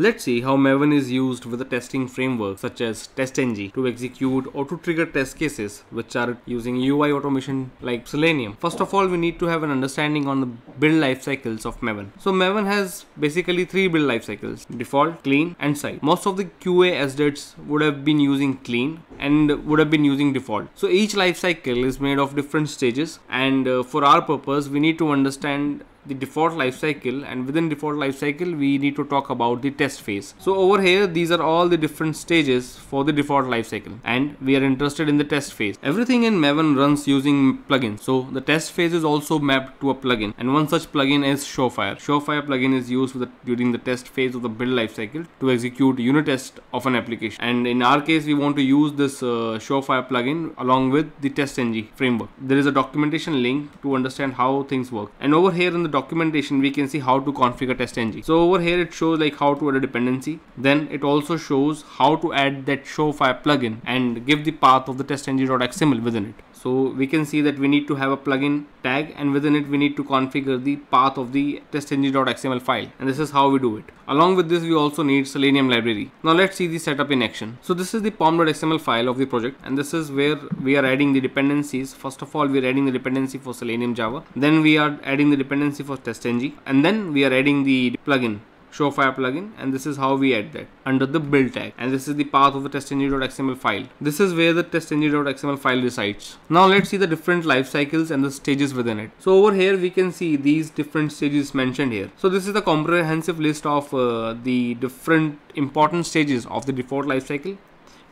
Let's see how Maven is used with a testing framework such as TestNG to execute or to trigger test cases which are using UI automation like Selenium. First of all, we need to have an understanding on the build life cycles of Maven. So Maven has basically three build life cycles, default, clean and site. Most of the QA SDETs would have been using clean and would have been using default. So each life cycle is made of different stages and uh, for our purpose, we need to understand the default lifecycle and within default lifecycle we need to talk about the test phase. So over here these are all the different stages for the default lifecycle and we are interested in the test phase. Everything in Maven runs using plugins. So the test phase is also mapped to a plugin and one such plugin is Surefire. Surefire plugin is used the, during the test phase of the build lifecycle to execute unit test of an application and in our case we want to use this uh, Surefire plugin along with the TestNG framework. There is a documentation link to understand how things work and over here in the documentation we can see how to configure test testng so over here it shows like how to add a dependency. Then it also shows how to add that surefire plugin and give the path of the testng.xml within it so we can see that we need to have a plugin tag and within it we need to configure the path of the testng.xml file and this is how we do it. Along with this we also need Selenium library. Now let's see the setup in action. So this is the pom.xml file of the project and this is where we are adding the dependencies. First of all we are adding the dependency for Selenium Java. Then we are adding the dependency for testng and then we are adding the plugin Surefire plugin and this is how we add that under the build tag and this is the path of the testng.xml file. This is where the testng.xml file resides. Now let's see the different life cycles and the stages within it. So over here we can see these different stages mentioned here. So this is the comprehensive list of uh, the different important stages of the default life cycle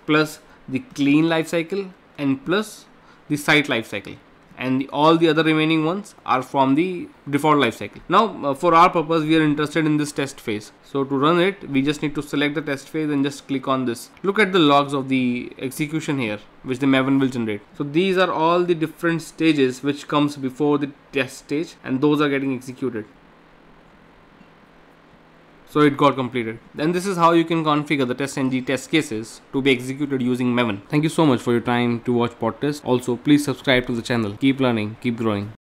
plus the clean life cycle and plus the site life cycle and the, all the other remaining ones are from the default lifecycle. Now uh, for our purpose we are interested in this test phase. So to run it we just need to select the test phase and just click on this. Look at the logs of the execution here which the Maven will generate. So these are all the different stages which comes before the test stage and those are getting executed so it got completed. Then this is how you can configure the TestNG test cases to be executed using Maven. Thank you so much for your time to watch PodTest. Also, please subscribe to the channel. Keep learning, keep growing.